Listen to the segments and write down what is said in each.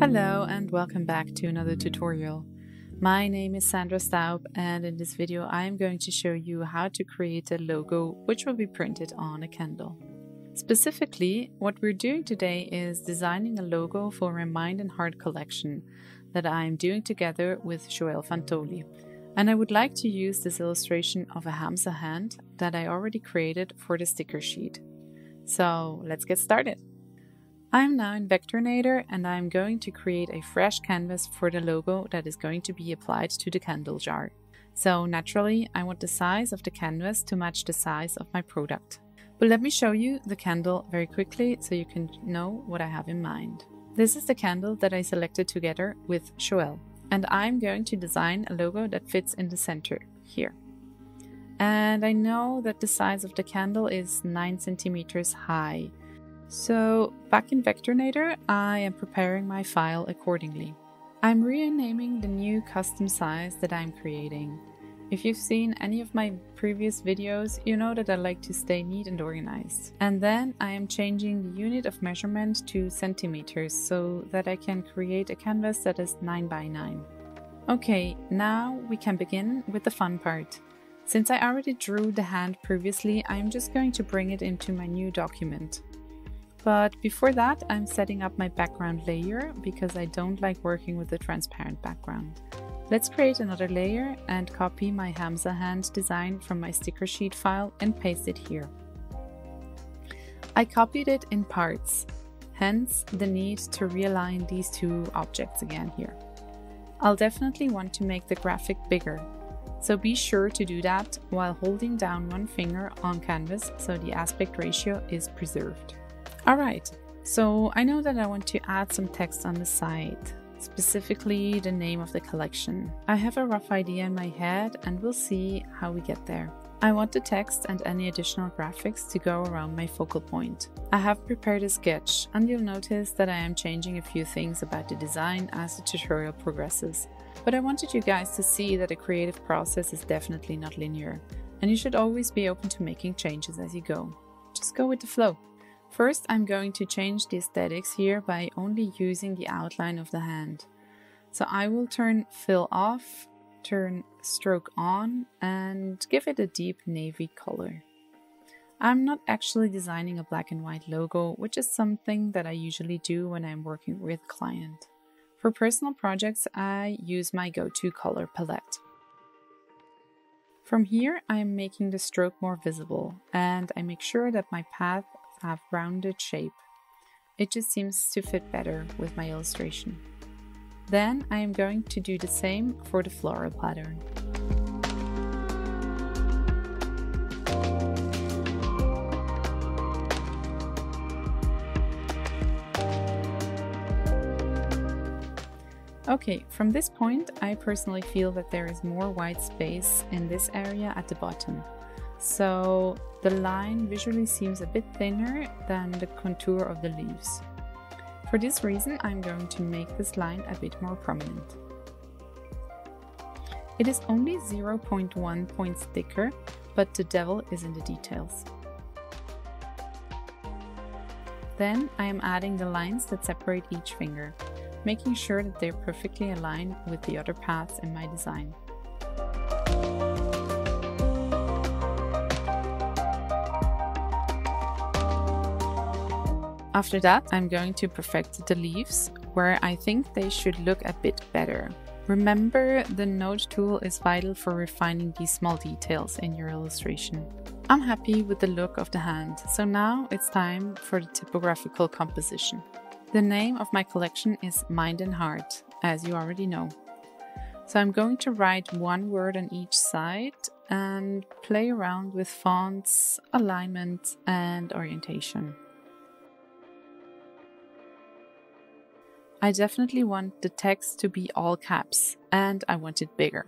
Hello and welcome back to another tutorial. My name is Sandra Staub and in this video I am going to show you how to create a logo which will be printed on a candle. Specifically, what we're doing today is designing a logo for my Mind and Heart collection that I am doing together with Joël Fantoli. And I would like to use this illustration of a Hamsa hand that I already created for the sticker sheet. So let's get started. I am now in Vectornator and I am going to create a fresh canvas for the logo that is going to be applied to the candle jar. So naturally, I want the size of the canvas to match the size of my product. But let me show you the candle very quickly so you can know what I have in mind. This is the candle that I selected together with Joël, and I'm going to design a logo that fits in the center here. And I know that the size of the candle is 9 centimeters high. So back in Vectornator, I am preparing my file accordingly. I'm renaming the new custom size that I'm creating. If you've seen any of my previous videos, you know that I like to stay neat and organized. And then I am changing the unit of measurement to centimeters so that I can create a canvas that is 9 by 9. Okay, now we can begin with the fun part. Since I already drew the hand previously, I'm just going to bring it into my new document. But before that, I'm setting up my background layer because I don't like working with a transparent background. Let's create another layer and copy my Hamsa hand design from my sticker sheet file and paste it here. I copied it in parts, hence the need to realign these two objects again here. I'll definitely want to make the graphic bigger, so be sure to do that while holding down one finger on canvas so the aspect ratio is preserved. Alright, so I know that I want to add some text on the side specifically the name of the collection. I have a rough idea in my head and we'll see how we get there. I want the text and any additional graphics to go around my focal point. I have prepared a sketch and you'll notice that I am changing a few things about the design as the tutorial progresses. But I wanted you guys to see that a creative process is definitely not linear and you should always be open to making changes as you go. Just go with the flow. First, I'm going to change the aesthetics here by only using the outline of the hand. So I will turn fill off, turn stroke on, and give it a deep navy color. I'm not actually designing a black and white logo, which is something that I usually do when I'm working with client. For personal projects, I use my go-to color palette. From here, I'm making the stroke more visible and I make sure that my path have rounded shape. It just seems to fit better with my illustration. Then I am going to do the same for the floral pattern. Okay, from this point I personally feel that there is more white space in this area at the bottom. So the line visually seems a bit thinner than the contour of the leaves. For this reason, I'm going to make this line a bit more prominent. It is only 0.1 points thicker, but the devil is in the details. Then I am adding the lines that separate each finger, making sure that they're perfectly aligned with the other paths in my design. After that, I'm going to perfect the leaves, where I think they should look a bit better. Remember, the node tool is vital for refining these small details in your illustration. I'm happy with the look of the hand, so now it's time for the typographical composition. The name of my collection is Mind and Heart, as you already know. So I'm going to write one word on each side and play around with fonts, alignment, and orientation. I definitely want the text to be all caps and I want it bigger.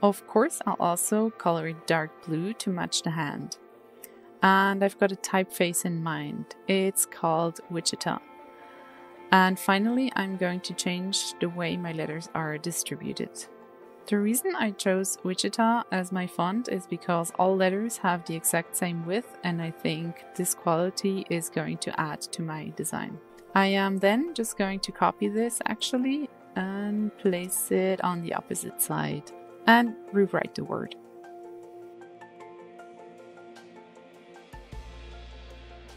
Of course, I'll also color it dark blue to match the hand. And I've got a typeface in mind. It's called Wichita. And finally, I'm going to change the way my letters are distributed. The reason I chose Wichita as my font is because all letters have the exact same width and I think this quality is going to add to my design. I am then just going to copy this actually and place it on the opposite side and rewrite the word.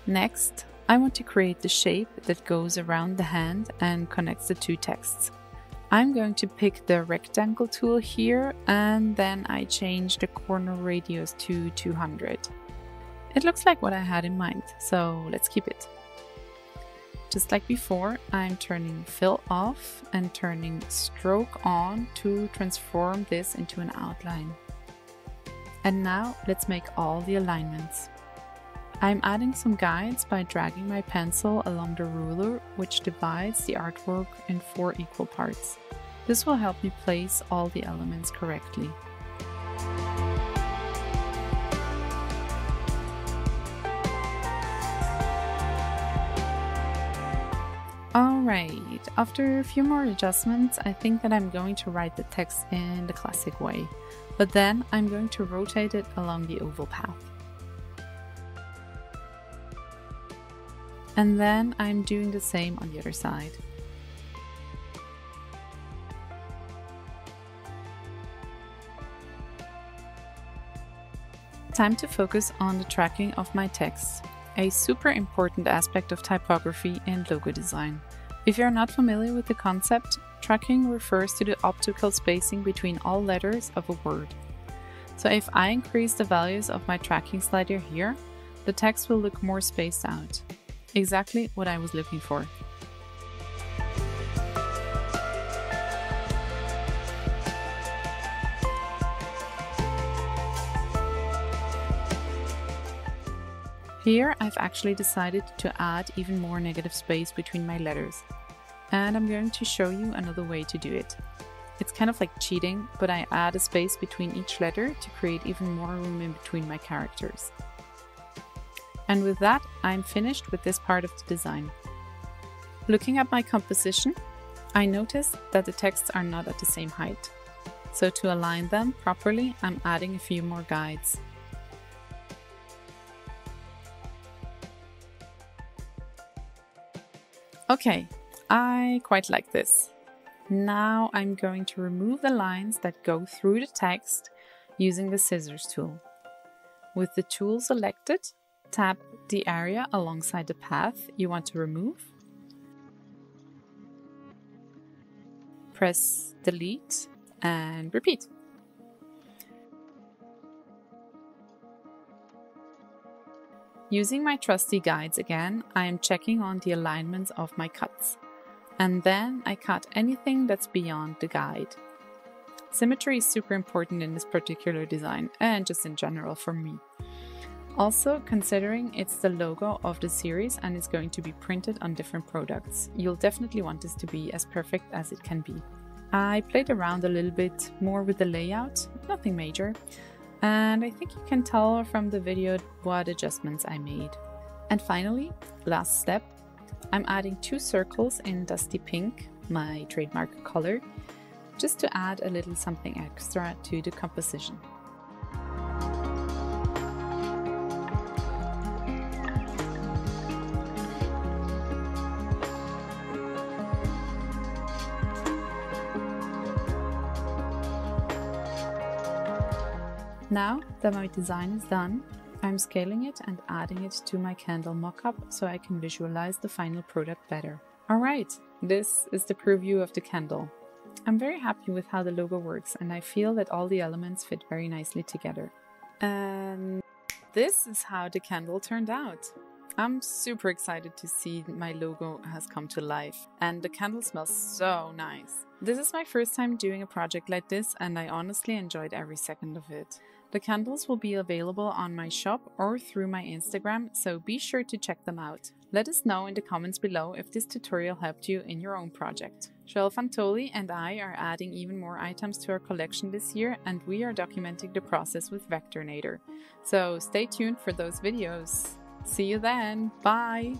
Next, I want to create the shape that goes around the hand and connects the two texts. I'm going to pick the rectangle tool here and then I change the corner radius to 200. It looks like what I had in mind, so let's keep it. Just like before, I'm turning fill off and turning stroke on to transform this into an outline. And now let's make all the alignments. I'm adding some guides by dragging my pencil along the ruler which divides the artwork in four equal parts. This will help me place all the elements correctly. Alright, after a few more adjustments, I think that I'm going to write the text in the classic way, but then I'm going to rotate it along the oval path. And then I'm doing the same on the other side. Time to focus on the tracking of my text a super important aspect of typography and logo design. If you're not familiar with the concept, tracking refers to the optical spacing between all letters of a word. So if I increase the values of my tracking slider here, the text will look more spaced out. Exactly what I was looking for. Here I've actually decided to add even more negative space between my letters. And I'm going to show you another way to do it. It's kind of like cheating, but I add a space between each letter to create even more room in between my characters. And with that, I'm finished with this part of the design. Looking at my composition, I notice that the texts are not at the same height. So to align them properly, I'm adding a few more guides. Okay, I quite like this. Now I'm going to remove the lines that go through the text using the scissors tool. With the tool selected, tap the area alongside the path you want to remove. Press delete and repeat. Using my trusty guides again, I am checking on the alignments of my cuts. And then I cut anything that's beyond the guide. Symmetry is super important in this particular design and just in general for me. Also, considering it's the logo of the series and it's going to be printed on different products, you'll definitely want this to be as perfect as it can be. I played around a little bit more with the layout, nothing major, and I think you can tell from the video what adjustments I made. And finally, last step, I'm adding two circles in Dusty Pink, my trademark color, just to add a little something extra to the composition. Now that my design is done, I'm scaling it and adding it to my candle mockup so I can visualize the final product better. Alright, this is the preview of the candle. I'm very happy with how the logo works and I feel that all the elements fit very nicely together. And this is how the candle turned out. I'm super excited to see my logo has come to life and the candle smells so nice. This is my first time doing a project like this and I honestly enjoyed every second of it. The candles will be available on my shop or through my Instagram, so be sure to check them out. Let us know in the comments below if this tutorial helped you in your own project. Joelle Fantoli and I are adding even more items to our collection this year and we are documenting the process with Vectornator. So stay tuned for those videos. See you then. Bye!